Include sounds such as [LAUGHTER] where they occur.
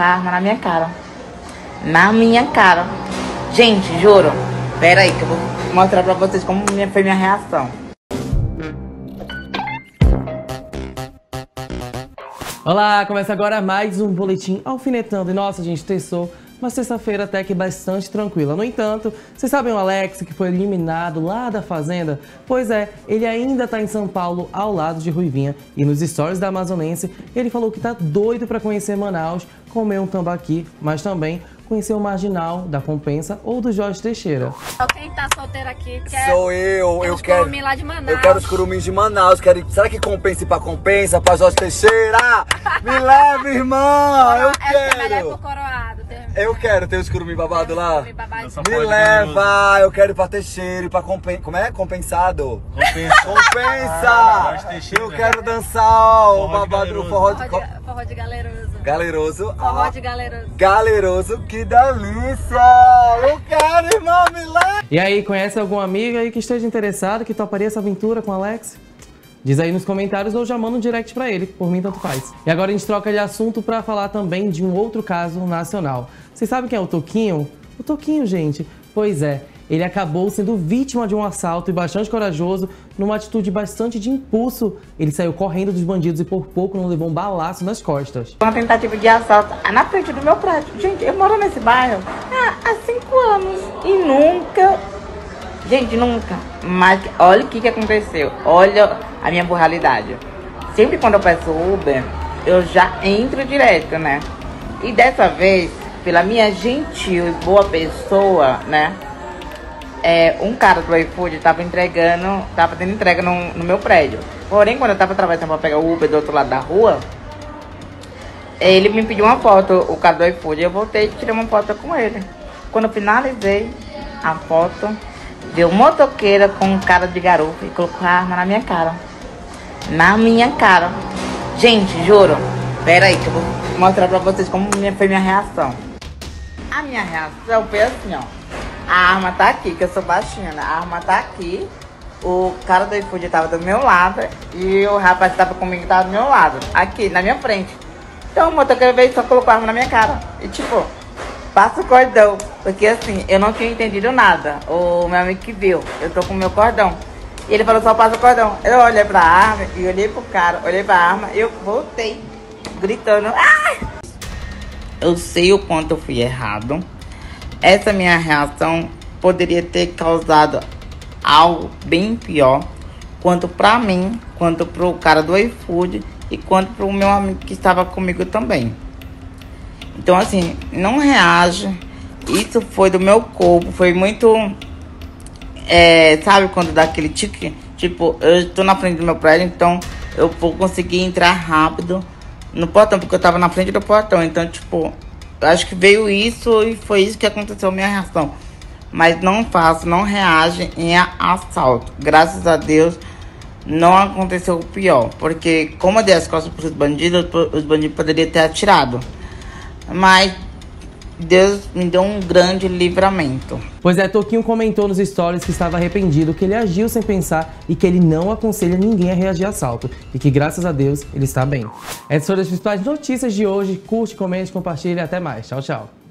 a arma na minha cara. Na minha cara. Gente, juro. Pera aí que eu vou mostrar pra vocês como foi minha reação. Olá, começa agora mais um boletim alfinetando. E nossa, gente, terçou uma sexta-feira até que bastante tranquila. No entanto, vocês sabem o Alex que foi eliminado lá da Fazenda? Pois é, ele ainda tá em São Paulo, ao lado de Ruivinha. E nos stories da Amazonense, ele falou que tá doido para conhecer Manaus, comer um tambaqui, mas também conhecer o Marginal da Compensa ou do Jorge Teixeira. Só quem tá solteiro aqui quer. Sou eu, quer eu os quero. lá de Manaus. Eu quero os curumins de Manaus. Quero... Será que compensa pra compensa, pra Jorge Teixeira? [LAUGHS] Me leva, irmão! Eu Essa é melhor quero! pro coroado. Tem- Eu quero ter os curumim babado lá. babado. Me leva! Eu quero ir pra Teixeira e pra compen... Como é? Compensado? Compensa! Eu quero dançar o babado, o forró de... Forró de, forró de galeroso. Galeroso. Forró Ah, de galeroso. Galeroso, que delícia! Eu quero, irmão, me leva! E aí, conhece alguma amiga aí que esteja interessada, que toparia essa aventura com o Alex? Diz aí nos comentários ou já manda um direct pra ele, por mim tanto faz. E agora a gente troca de assunto pra falar também de um outro caso nacional. Vocês sabem quem é o Toquinho? O Toquinho, gente. Pois é, ele acabou sendo vítima de um assalto e bastante corajoso, numa atitude bastante de impulso. Ele saiu correndo dos bandidos e por pouco não levou um balaço nas costas. Uma tentativa de assalto na frente do meu prédio. Gente, eu moro nesse bairro há cinco anos e nunca. Gente, nunca. Mas olha o que, que aconteceu. Olha a minha burralidade. Sempre quando eu peço Uber, eu já entro direto, né? E dessa vez, pela minha gentil e boa pessoa, né? É, um cara do iFood tava entregando, tava tendo entrega no, no meu prédio. Porém, quando eu tava atravessando pra pegar o Uber do outro lado da rua, ele me pediu uma foto, o cara do iFood. Eu voltei e tirei uma foto com ele. Quando eu finalizei a foto, veio motoqueira com cara de garupa e colocou a arma na minha cara. Na minha cara. Gente, juro. Pera aí que eu vou mostrar pra vocês como foi minha reação. A minha reação foi assim, ó. A arma tá aqui, que eu sou baixinha, né? A arma tá aqui. O cara do iFood tava do meu lado e o rapaz que tava comigo tava do meu lado. Aqui, na minha frente. Então o motoqueiro veio e só colocou a arma na minha cara. E tipo, passa o cordão. Porque assim, eu não tinha entendido nada. O meu amigo que viu, eu tô com o meu cordão. E ele falou, só passa o cordão. Eu olhei pra arma e olhei pro cara, olhei pra arma e eu voltei, gritando. Eu sei o quanto eu fui errado. Essa minha reação poderia ter causado algo bem pior, quanto pra mim, quanto pro cara do iFood e quanto pro meu amigo que estava comigo também. Então assim, não reage. Isso foi do meu corpo, foi muito é, sabe quando dá aquele tique? Tipo, eu estou na frente do meu prédio, então eu vou conseguir entrar rápido no portão, porque eu tava na frente do portão. Então, tipo, acho que veio isso e foi isso que aconteceu, minha reação. Mas não faço, não reage em assalto. Graças a Deus, não aconteceu o pior. Porque como eu dei as costas para os bandidos, os bandidos poderiam ter atirado. Mas Deus me deu um grande livramento. Pois é, Toquinho comentou nos stories que estava arrependido, que ele agiu sem pensar e que ele não aconselha ninguém a reagir a assalto. E que graças a Deus ele está bem. Essas foram as principais notícias de hoje. Curte, comente, compartilhe até mais. Tchau, tchau.